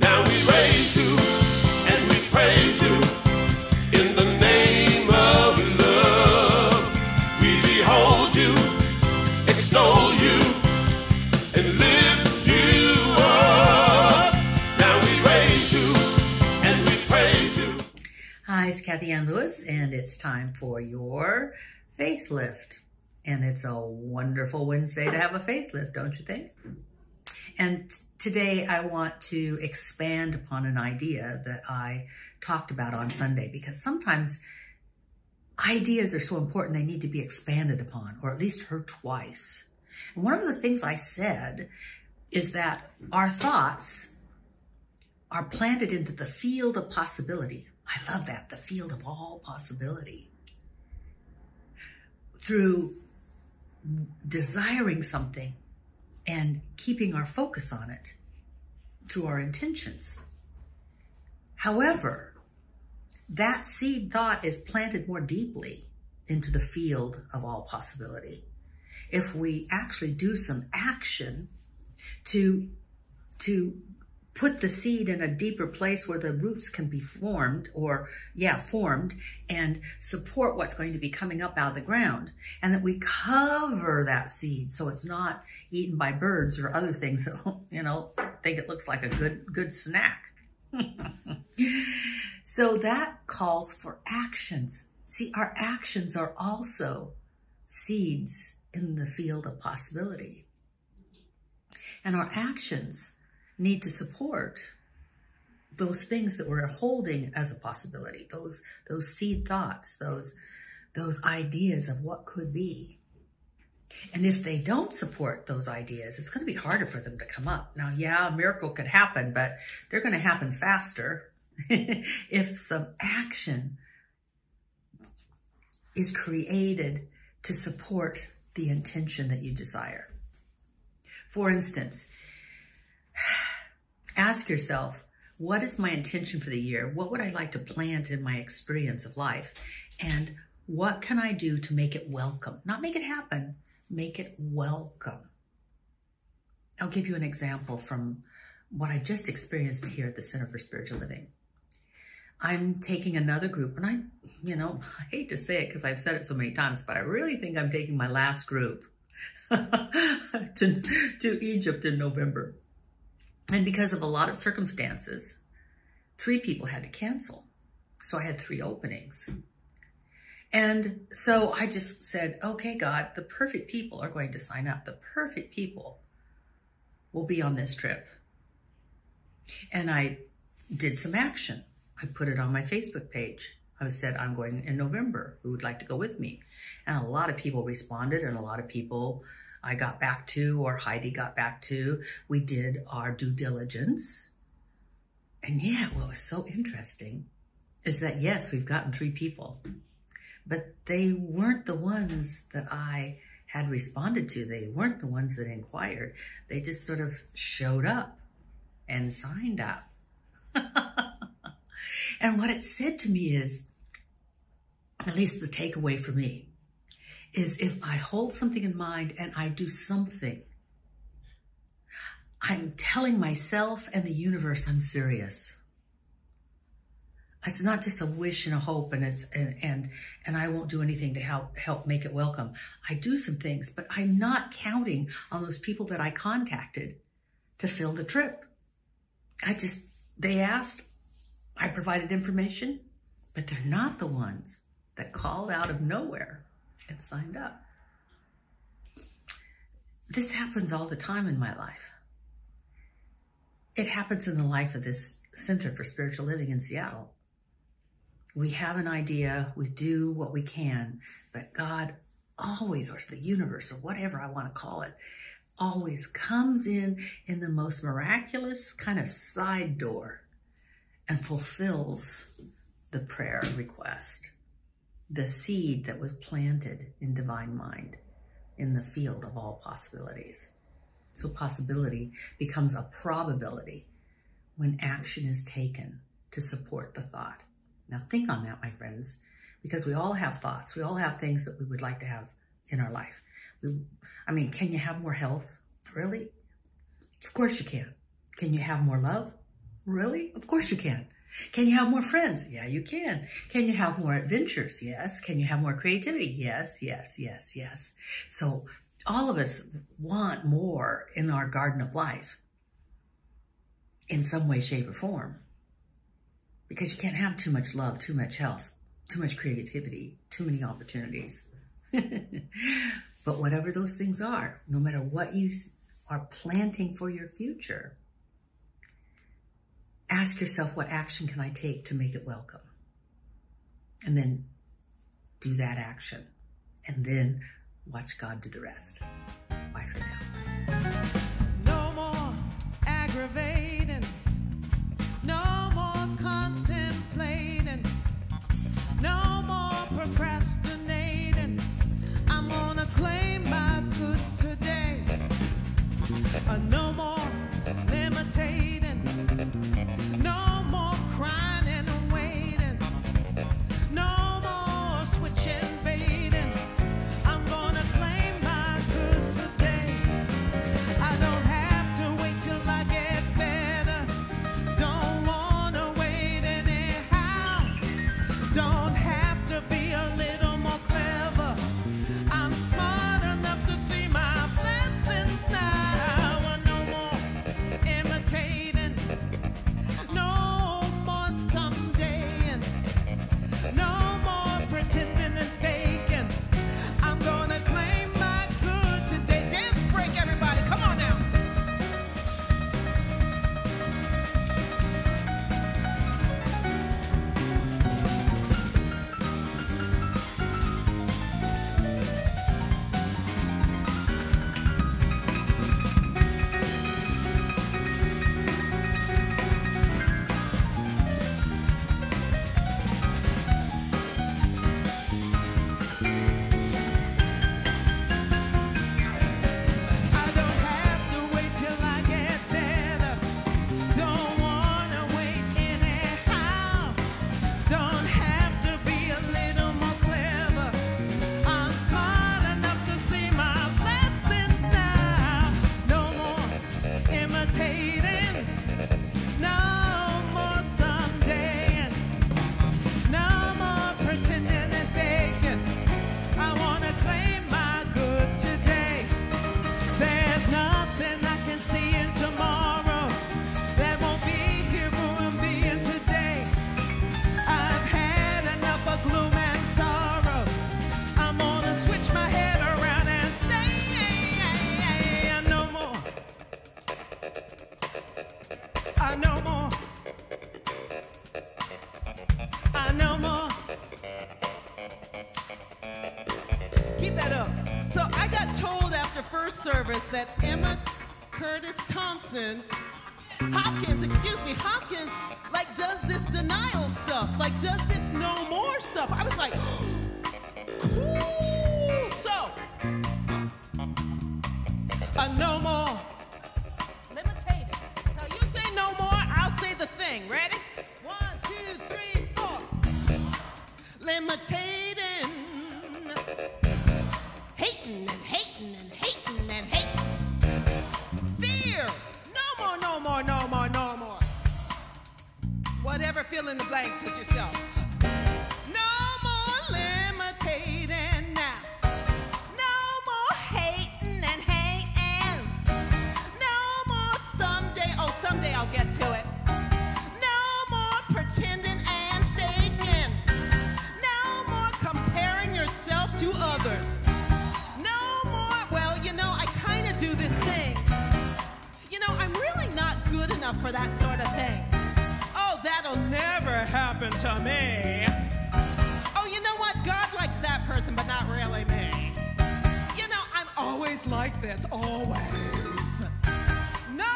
Now we raise you and we praise you in the name of love. We behold you, extol you, and lift you up. Now we raise you and we praise you. Hi, it's Kathianne Lewis, and it's time for your faith lift. And it's a wonderful Wednesday to have a faith lift, don't you think? And today I want to expand upon an idea that I talked about on Sunday because sometimes ideas are so important they need to be expanded upon or at least heard twice. And one of the things I said is that our thoughts are planted into the field of possibility. I love that, the field of all possibility. Through desiring something and keeping our focus on it through our intentions. However, that seed thought is planted more deeply into the field of all possibility. If we actually do some action to, to put the seed in a deeper place where the roots can be formed or yeah formed and support what's going to be coming up out of the ground. And that we cover that seed so it's not eaten by birds or other things that you know think it looks like a good good snack. So that calls for actions. See our actions are also seeds in the field of possibility. And our actions need to support those things that we're holding as a possibility, those those seed thoughts, those those ideas of what could be. And if they don't support those ideas, it's going to be harder for them to come up. Now, yeah, a miracle could happen, but they're going to happen faster if some action is created to support the intention that you desire. For instance, ask yourself, what is my intention for the year? What would I like to plant in my experience of life? And what can I do to make it welcome? Not make it happen, make it welcome. I'll give you an example from what I just experienced here at the Center for Spiritual Living. I'm taking another group, and I, you know, I hate to say it because I've said it so many times, but I really think I'm taking my last group to, to Egypt in November. And because of a lot of circumstances, three people had to cancel. So I had three openings. And so I just said, okay, God, the perfect people are going to sign up. The perfect people will be on this trip. And I did some action. I put it on my Facebook page. I said, I'm going in November. Who would like to go with me? And a lot of people responded and a lot of people I got back to or Heidi got back to. We did our due diligence. And yeah, what was so interesting is that yes, we've gotten three people, but they weren't the ones that I had responded to. They weren't the ones that inquired. They just sort of showed up and signed up. and what it said to me is, at least the takeaway for me, is if I hold something in mind and I do something, I'm telling myself and the universe I'm serious. It's not just a wish and a hope and it's and and, and I won't do anything to help help make it welcome. I do some things, but I'm not counting on those people that I contacted to fill the trip. I just they asked, I provided information, but they're not the ones that called out of nowhere and signed up. This happens all the time in my life. It happens in the life of this Center for Spiritual Living in Seattle. We have an idea, we do what we can, but God always, or the universe, or whatever I want to call it, always comes in in the most miraculous kind of side door and fulfills the prayer request the seed that was planted in divine mind in the field of all possibilities. So possibility becomes a probability when action is taken to support the thought. Now think on that, my friends, because we all have thoughts. We all have things that we would like to have in our life. We, I mean, can you have more health? Really? Of course you can. Can you have more love? Really? Of course you can. Can you have more friends? Yeah, you can. Can you have more adventures? Yes. Can you have more creativity? Yes, yes, yes, yes. So all of us want more in our garden of life in some way, shape, or form. Because you can't have too much love, too much health, too much creativity, too many opportunities. but whatever those things are, no matter what you are planting for your future, ask yourself what action can I take to make it welcome? And then do that action. And then watch God do the rest. Bye for now. Imitating. No service that Emma Curtis Thompson, Hopkins, excuse me, Hopkins, like does this denial stuff, like does this no more stuff. I was like, Whatever, fill in the blanks with yourself. To me. Oh, you know what? God likes that person, but not really me. You know, I'm always like this, always. No